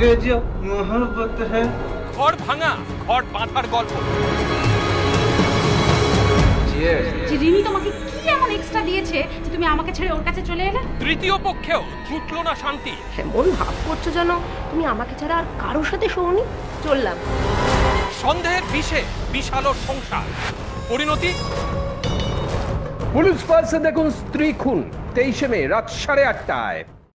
ये जो मोहब्बत है। ঘর ভাঙা ঘর বাঁধার গল্প। যে রিনি তোমাকে কি এমন এক্সট্রা দিয়েছে যে তুমি আমাকে ছেড়ে ওর কাছে চলে এলে? তৃতীয় পক্ষেও জুটলো না শান্তি। এমন ভাব করছ যেন তুমি আমাকে ছাড়া আর কারোর সাথে শোনি চললাম। সন্দেহের বিষে বিশাল সংসার। পরিণতি? পুলিশ পার্সে দেখুন স্ত্রী খুন তেইশে মে রাত সাড়ে আটটায়।